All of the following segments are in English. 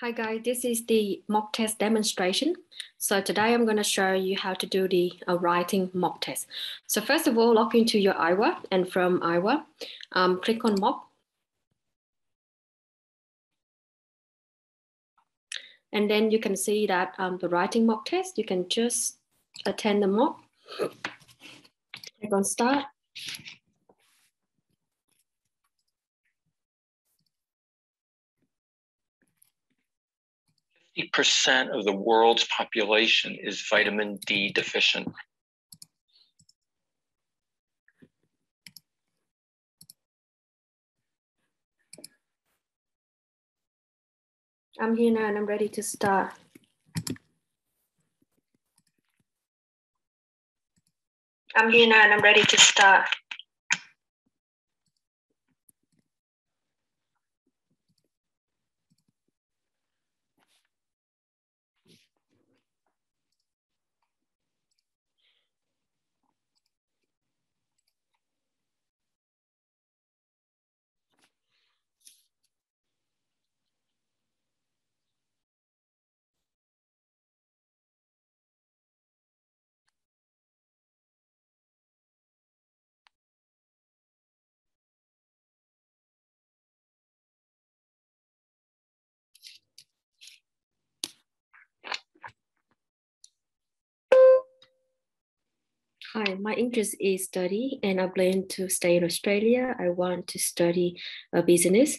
Hi guys, this is the mock test demonstration. So today I'm going to show you how to do the uh, writing mock test. So first of all, log into your AIWAS and from AIWAS, um, click on mock. And then you can see that um, the writing mock test, you can just attend the mock. Click on start. 50% of the world's population is vitamin D deficient. I'm here now and I'm ready to start. I'm here now and I'm ready to start. Hi, my interest is study and I plan to stay in Australia. I want to study a business.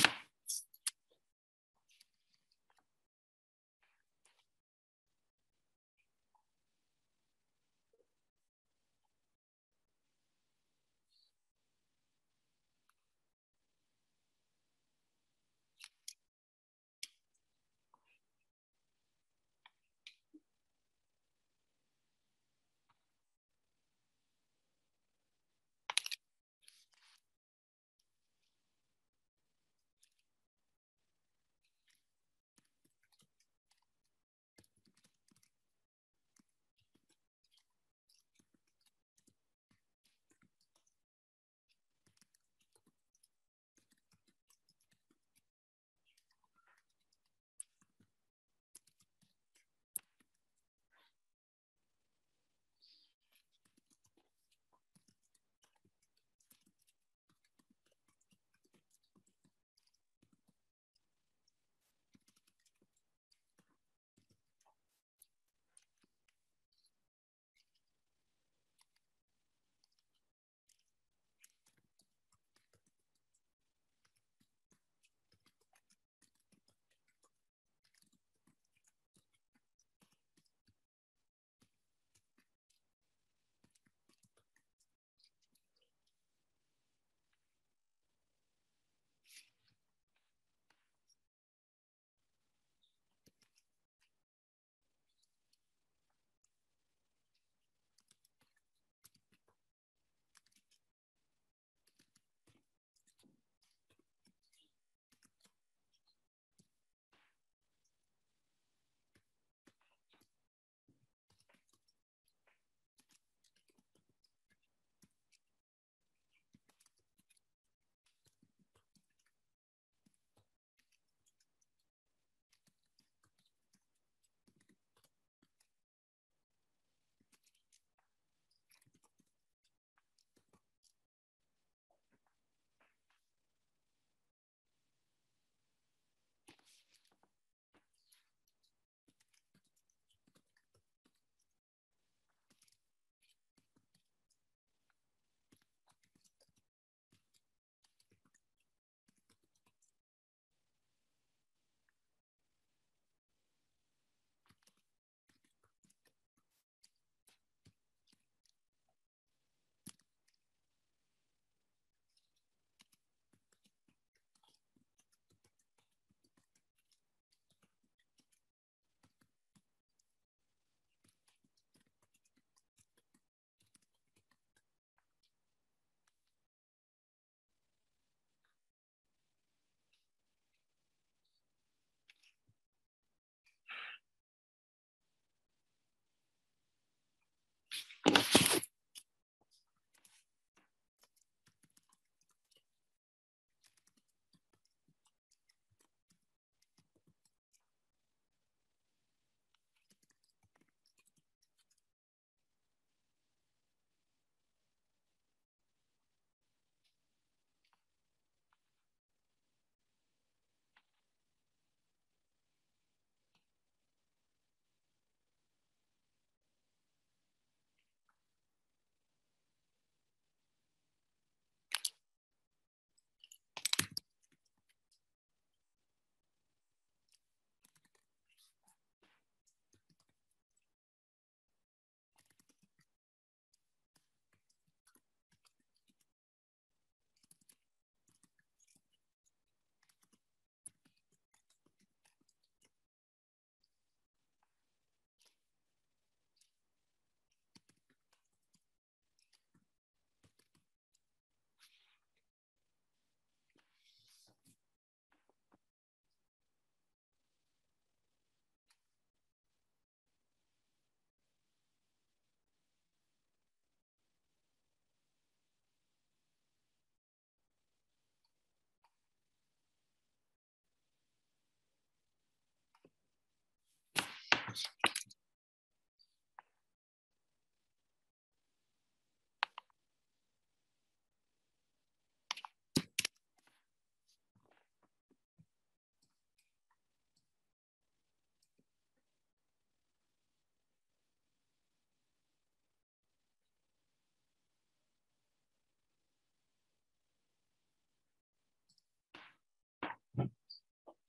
you.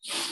you